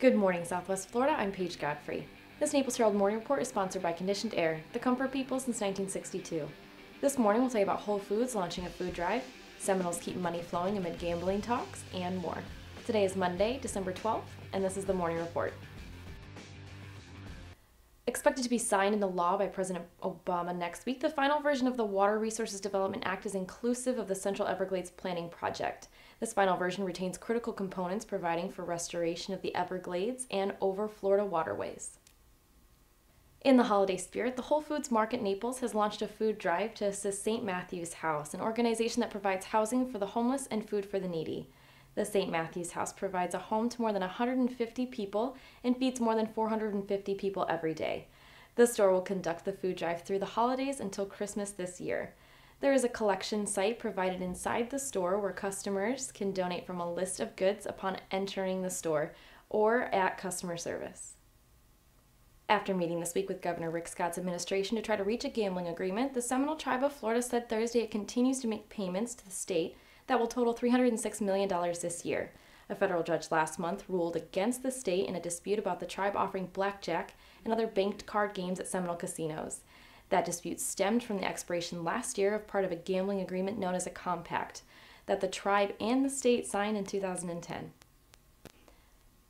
Good morning, Southwest Florida. I'm Paige Godfrey. This Naples Herald Morning Report is sponsored by Conditioned Air, the comfort people since 1962. This morning, we'll tell you about Whole Foods launching a food drive, Seminoles keep money flowing amid gambling talks, and more. Today is Monday, December 12th, and this is the Morning Report. Expected to be signed into law by President Obama next week, the final version of the Water Resources Development Act is inclusive of the Central Everglades Planning Project. This final version retains critical components providing for restoration of the Everglades and over Florida waterways. In the holiday spirit, the Whole Foods Market Naples has launched a food drive to assist St. Matthew's House, an organization that provides housing for the homeless and food for the needy. The St. Matthew's House provides a home to more than 150 people and feeds more than 450 people every day. The store will conduct the food drive through the holidays until Christmas this year. There is a collection site provided inside the store where customers can donate from a list of goods upon entering the store or at customer service. After meeting this week with Governor Rick Scott's administration to try to reach a gambling agreement, the Seminole Tribe of Florida said Thursday it continues to make payments to the state that will total $306 million this year. A federal judge last month ruled against the state in a dispute about the tribe offering blackjack and other banked card games at Seminole casinos. That dispute stemmed from the expiration last year of part of a gambling agreement known as a compact that the tribe and the state signed in 2010.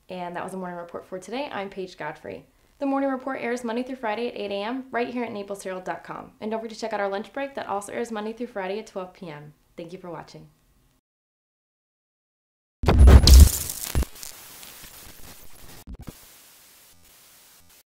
And that was the morning report for today. I'm Paige Godfrey. The morning report airs Monday through Friday at 8 a.m. right here at naplesherald.com. And don't forget to check out our lunch break that also airs Monday through Friday at 12 p.m. Thank you for watching.